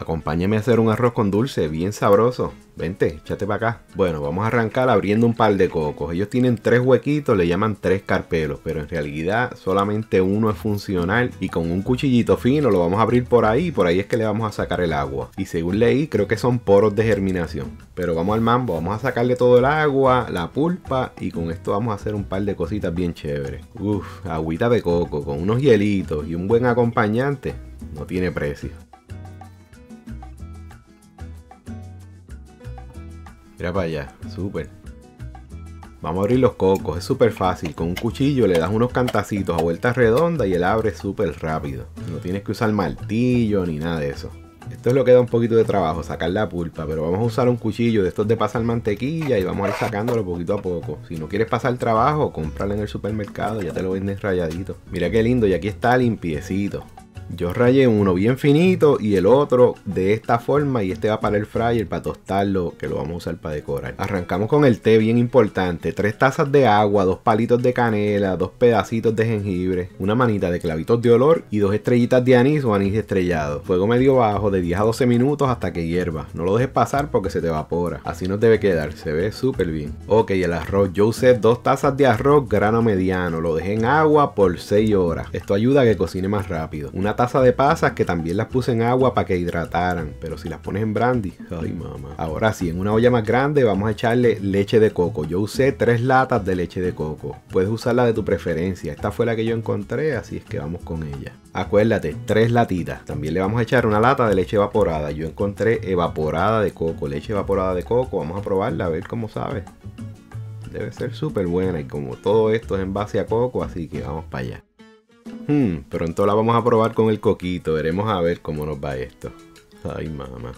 Acompáñame a hacer un arroz con dulce bien sabroso. Vente, échate para acá. Bueno, vamos a arrancar abriendo un par de cocos. Ellos tienen tres huequitos, le llaman tres carpelos, pero en realidad solamente uno es funcional y con un cuchillito fino lo vamos a abrir por ahí y por ahí es que le vamos a sacar el agua. Y según leí, creo que son poros de germinación. Pero vamos al mambo, vamos a sacarle todo el agua, la pulpa y con esto vamos a hacer un par de cositas bien chéveres. Uf, agüita de coco con unos hielitos y un buen acompañante. No tiene precio. Mira para allá, súper. Vamos a abrir los cocos, es súper fácil. Con un cuchillo le das unos cantacitos a vuelta redonda y él abre súper rápido. No tienes que usar martillo ni nada de eso. Esto es lo que da un poquito de trabajo, sacar la pulpa, pero vamos a usar un cuchillo de estos de pasar mantequilla y vamos a ir sacándolo poquito a poco. Si no quieres pasar trabajo, cómpralo en el supermercado, ya te lo venden rayadito. Mira qué lindo, y aquí está limpiecito. Yo rayé uno bien finito y el otro de esta forma y este va para el fryer para tostarlo que lo vamos a usar para decorar. Arrancamos con el té bien importante. Tres tazas de agua, dos palitos de canela, dos pedacitos de jengibre, una manita de clavitos de olor y dos estrellitas de anís o anís estrellado. Fuego medio bajo de 10 a 12 minutos hasta que hierva. No lo dejes pasar porque se te evapora. Así nos debe quedar. Se ve súper bien. Ok, el arroz. Yo usé dos tazas de arroz grano mediano. Lo dejé en agua por 6 horas. Esto ayuda a que cocine más rápido. Una taza de pasas que también las puse en agua para que hidrataran. Pero si las pones en brandy, ay mamá. Ahora sí, en una olla más grande vamos a echarle leche de coco. Yo usé tres latas de leche de coco. Puedes usar la de tu preferencia. Esta fue la que yo encontré, así es que vamos con ella. Acuérdate, tres latitas. También le vamos a echar una lata de leche evaporada. Yo encontré evaporada de coco, leche evaporada de coco. Vamos a probarla a ver cómo sabe. Debe ser súper buena y como todo esto es en base a coco, así que vamos para allá. Hmm, pronto la vamos a probar con el coquito. Veremos a ver cómo nos va esto. Ay, mamá.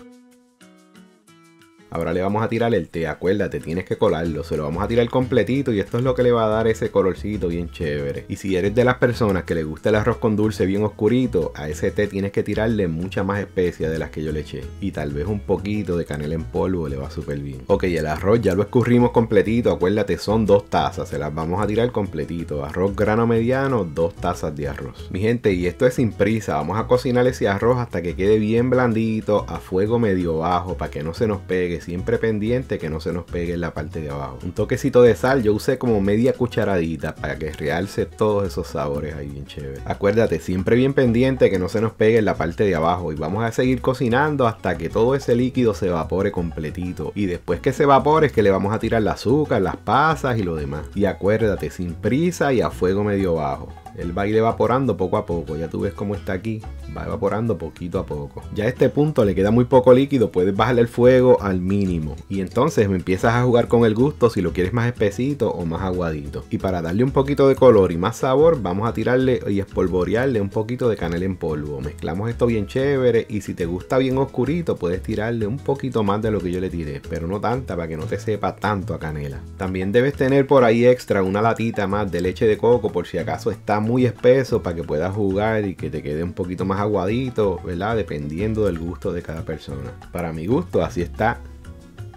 Ahora le vamos a tirar el té, acuérdate, tienes que colarlo, se lo vamos a tirar completito y esto es lo que le va a dar ese colorcito bien chévere. Y si eres de las personas que le gusta el arroz con dulce bien oscurito, a ese té tienes que tirarle mucha más especia de las que yo le eché. Y tal vez un poquito de canela en polvo le va súper bien. Ok, el arroz ya lo escurrimos completito, acuérdate, son dos tazas, se las vamos a tirar completito. Arroz grano mediano, dos tazas de arroz. Mi gente, y esto es sin prisa, vamos a cocinar ese arroz hasta que quede bien blandito, a fuego medio bajo, para que no se nos pegue siempre pendiente que no se nos pegue en la parte de abajo. Un toquecito de sal, yo usé como media cucharadita para que realce todos esos sabores ahí bien chévere. Acuérdate, siempre bien pendiente que no se nos pegue en la parte de abajo y vamos a seguir cocinando hasta que todo ese líquido se evapore completito. Y después que se evapore es que le vamos a tirar el azúcar, las pasas y lo demás. Y acuérdate, sin prisa y a fuego medio bajo. Él va a ir evaporando poco a poco. Ya tú ves cómo está aquí. Va evaporando poquito a poco. Ya a este punto le queda muy poco líquido. Puedes bajarle el fuego al mínimo. Y entonces me empiezas a jugar con el gusto si lo quieres más espesito o más aguadito. Y para darle un poquito de color y más sabor, vamos a tirarle y espolvorearle un poquito de canela en polvo. Mezclamos esto bien chévere. Y si te gusta bien oscurito, puedes tirarle un poquito más de lo que yo le tiré. Pero no tanta para que no te sepa tanto a canela. También debes tener por ahí extra una latita más de leche de coco por si acaso está muy espeso para que puedas jugar y que te quede un poquito más aguadito, ¿verdad? Dependiendo del gusto de cada persona. Para mi gusto, así está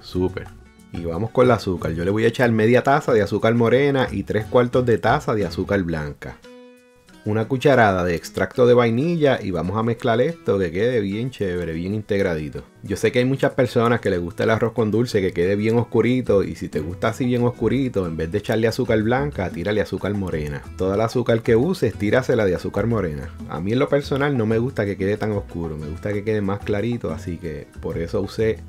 súper. Y vamos con el azúcar. Yo le voy a echar media taza de azúcar morena y tres cuartos de taza de azúcar blanca una cucharada de extracto de vainilla y vamos a mezclar esto que quede bien chévere, bien integradito. Yo sé que hay muchas personas que les gusta el arroz con dulce que quede bien oscurito y si te gusta así bien oscurito, en vez de echarle azúcar blanca, tírale azúcar morena. Toda el azúcar que uses, tírasela de azúcar morena. A mí en lo personal no me gusta que quede tan oscuro, me gusta que quede más clarito, así que por eso usé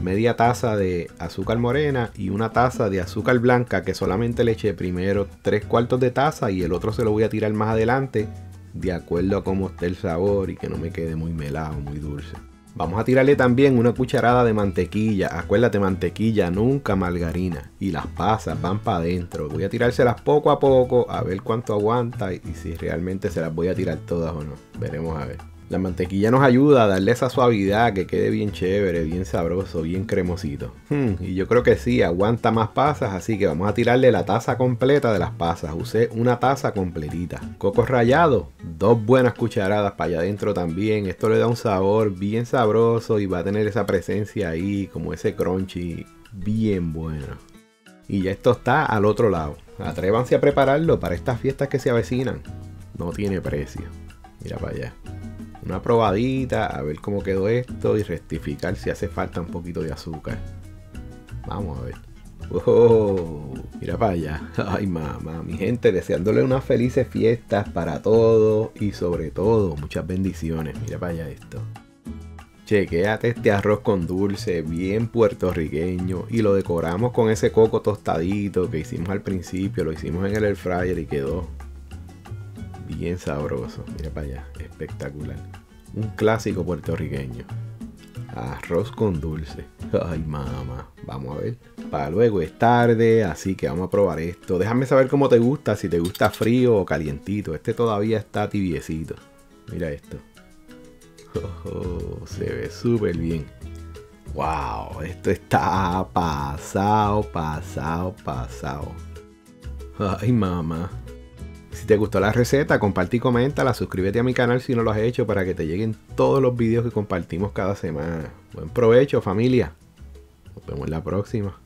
media taza de azúcar morena y una taza de azúcar blanca que solamente le eché primero tres cuartos de taza y el otro se lo voy a tirar más adelante de acuerdo a cómo esté el sabor y que no me quede muy melado, muy dulce. Vamos a tirarle también una cucharada de mantequilla. Acuérdate, mantequilla, nunca margarina. Y las pasas van para adentro. Voy a tirárselas poco a poco a ver cuánto aguanta y si realmente se las voy a tirar todas o no. Veremos a ver. La mantequilla nos ayuda a darle esa suavidad que quede bien chévere, bien sabroso, bien cremosito. Hmm, y yo creo que sí, aguanta más pasas, así que vamos a tirarle la taza completa de las pasas. Usé una taza completita. Coco rallado, dos buenas cucharadas para allá adentro también. Esto le da un sabor bien sabroso y va a tener esa presencia ahí, como ese crunchy bien bueno. Y ya esto está al otro lado. Atrévanse a prepararlo para estas fiestas que se avecinan. No tiene precio. Mira para allá. Una probadita, a ver cómo quedó esto y rectificar si hace falta un poquito de azúcar. Vamos a ver. Oh, mira para allá. Ay, mamá, mi gente, deseándole unas felices fiestas para todos y sobre todo muchas bendiciones. Mira para allá esto. Chequéate este arroz con dulce, bien puertorriqueño. Y lo decoramos con ese coco tostadito que hicimos al principio. Lo hicimos en el air fryer y quedó bien sabroso. Mira para allá, espectacular. Un clásico puertorriqueño. Arroz con dulce. Ay, mamá. Vamos a ver. Para luego es tarde, así que vamos a probar esto. Déjame saber cómo te gusta, si te gusta frío o calientito. Este todavía está tibiecito. Mira esto. Oh, se ve súper bien. Wow, esto está pasado, pasado, pasado. Ay, mamá. Si te gustó la receta, comparte y coméntala. Suscríbete a mi canal si no lo has hecho para que te lleguen todos los videos que compartimos cada semana. Buen provecho, familia. Nos vemos en la próxima.